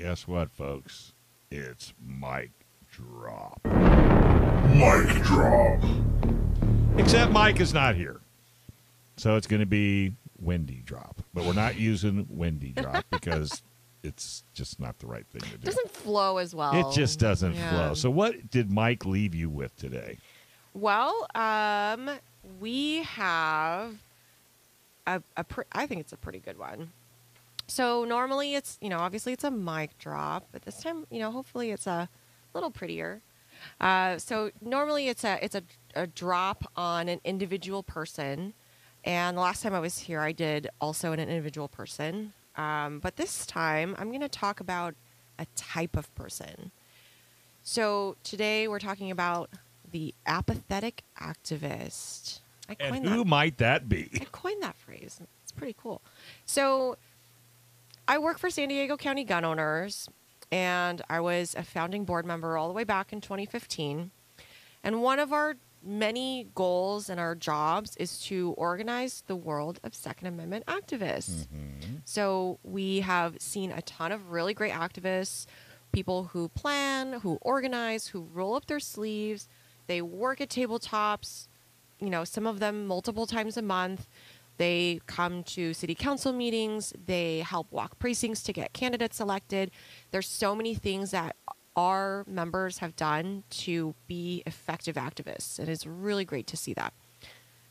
guess what, folks? It's Mike Drop. Mic drop. Except Mike is not here. So it's going to be Wendy Drop. But we're not using Wendy Drop because it's just not the right thing to It do. doesn't flow as well. It just doesn't Yeah. flow. So what did Mike leave you with today? Well, um, we have a, a pre- I think it's a pretty good one. So normally it's you know obviously it's a mic drop, but this time you know hopefully it's a little prettier. Uh, so normally it's a it's a, a drop on an individual person, and the last time I was here I did also an individual person. Um, but this time I'm going to talk about a type of person. So today we're talking about the apathetic activist. I And who that. might that be? I coined that phrase. It's pretty cool. So I work for San Diego County Gun Owners, and I was a founding board member all the way back in 2015. And one of our many goals and our jobs is to organize the world of Second Amendment activists. Mm-hmm. So we have seen a ton of really great activists, people who plan, who organize, who roll up their sleeves. They work at tabletops, you know, some of them multiple times a month. They come to city council meetings. They help walk precincts to get candidates elected. There's so many things that our members have done to be effective activists. And it's really great to see that.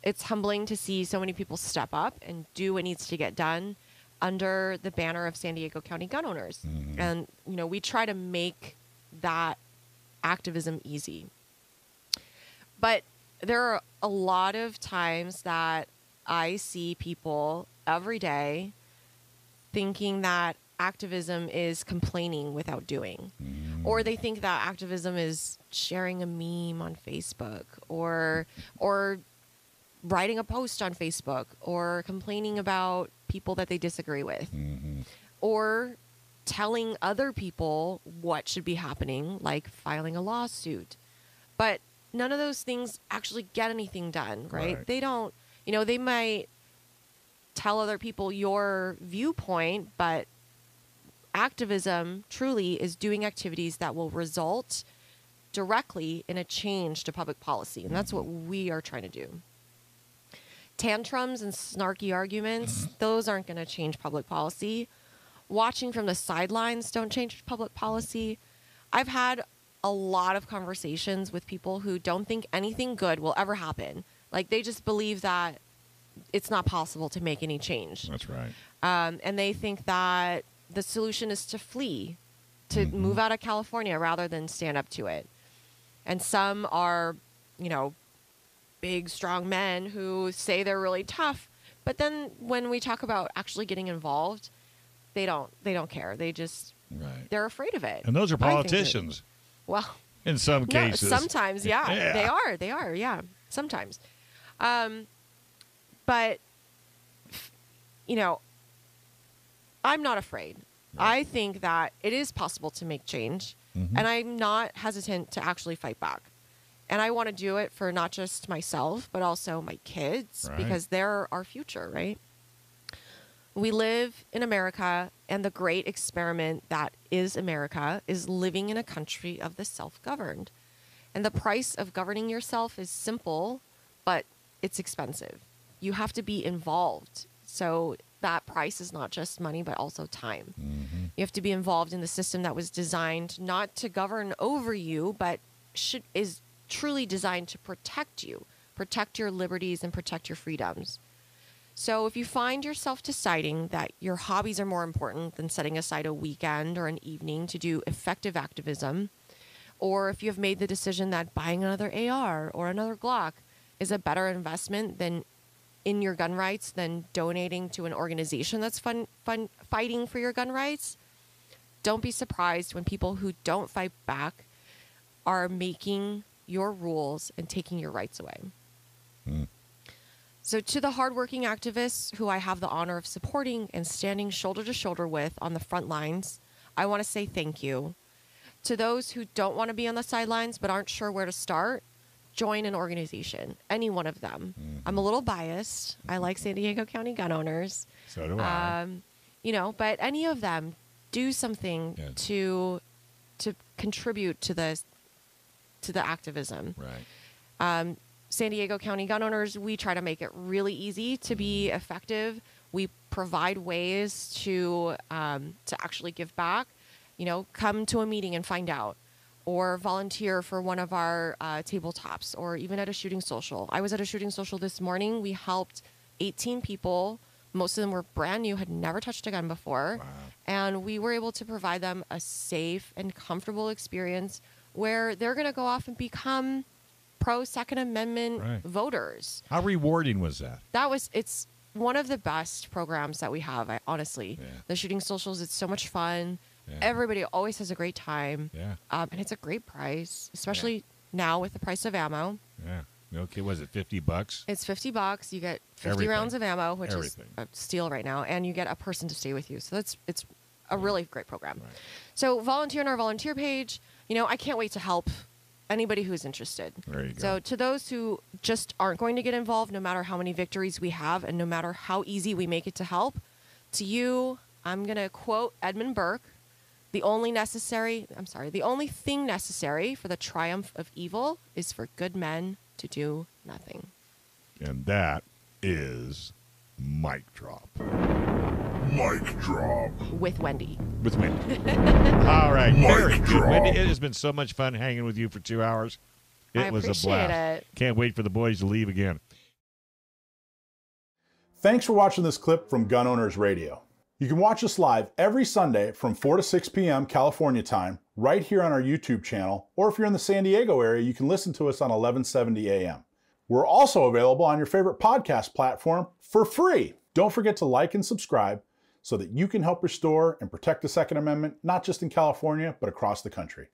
It's humbling to see so many people step up and do what needs to get done under the banner of San Diego County gun owners. Mm-hmm. And, you know, we try to make that activism easy. But there are a lot of times that I see people every day thinking that activism is complaining without doing. Or they think that activism is sharing a meme on Facebook or or writing a post on Facebook or complaining about people that they disagree with mm-hmm. or telling other people what should be happening, like filing a lawsuit. But none of those things actually get anything done, right? Right. They don't, you know, they might tell other people your viewpoint, but activism truly is doing activities that will result directly in a change to public policy. And that's what we are trying to do. Tantrums and snarky arguments, those aren't going to change public policy. Watching from the sidelines don't change public policy. I've had a lot of conversations with people who don't think anything good will ever happen. Like they just believe that it's not possible to make any change That's right. um, and they think that the solution is to flee, to Mhm. move out of California rather than stand up to it. And some are, you know, big, strong men who say they're really tough, but then when we talk about actually getting involved, they don't. They don't care. They just Right. they're afraid of it. And those are think that- politicians well, in some no, cases. sometimes, yeah, Yeah. they are. They are, yeah, sometimes. Um, but you know, I'm not afraid. I think that it is possible to make change, Mhm. and I'm not hesitant to actually fight back. And I want to do it for not just myself, but also my kids Right. because they're our future, right? We live in America, and the great experiment that is America is living in a country of the self governed. And the price of governing yourself is simple, but it's expensive. You have to be involved. So that price is not just money, but also time. Mhm. You have to be involved in the system that was designed not to govern over you, but should, is truly designed to protect you, protect your liberties, and protect your freedoms. So if you find yourself deciding that your hobbies are more important than setting aside a weekend or an evening to do effective activism, or if you have made the decision that buying another AR or another Glock is a better investment than in your gun rights than donating to an organization that's fun, fun fighting for your gun rights, don't be surprised when people who don't fight back are making your rules and taking your rights away. Mm. So, to the hardworking activists who I have the honor of supporting and standing shoulder to shoulder with on the front lines, I want to say thank you. To those who don't want to be on the sidelines but aren't sure where to start, join an organization, any one of them. I'm a little biased. I like San Diego County gun owners. So do I. Um, you know, but any of them, do something Yeah. to to contribute to the to the activism. Right. San Diego County gun owners, we try to make it really easy to be effective. We provide ways to um, to actually give back. You know, come to a meeting and find out, or volunteer for one of our uh, tabletops, or even at a shooting social. I was at a shooting social this morning. We helped 18 people. Most of them were brand new, had never touched a gun before, Wow. and we were able to provide them a safe and comfortable experience where they're going to go off and become pro Second Amendment Right. voters. How rewarding was that? That was it's one of the best programs that we have. I, honestly, Yeah. the shooting socials. It's so much fun. Yeah. Everybody always has a great time, Yeah. um, and it's a great price, especially now with the price of ammo. Yeah. Okay. Was it fifty bucks? It's fifty bucks. You get fifty Everything. rounds of ammo, which Everything. is a steal right now, and you get a person to stay with you. So that's it's a really great program. Right. So volunteer on our volunteer page. You know, I can't wait to help anybody who's interested. There you go. So to those who just aren't going to get involved, no matter how many victories we have, and no matter how easy we make it to help, to you, I'm gonna quote Edmund Burke. The only necessary, I'm sorry, the only thing necessary for the triumph of evil is for good men to do nothing. And that is mic drop Mic drop. With Wendy. with Wendy. All right. Mic Very good. Wendy, it has been so much fun hanging with you for two hours. It I was a appreciate blast. it. Can't wait for the boys to leave again. Thanks for watching this clip from Gun Owners Radio. You can watch us live every Sunday from 4 to 6 p.m. California time, right here on our YouTube channel, or if you're in the San Diego area, you can listen to us on 1170 a.m. We're also available on your favorite podcast platform for free. Don't forget to like and subscribe so that you can help restore and protect the Second Amendment, not just in California, but across the country.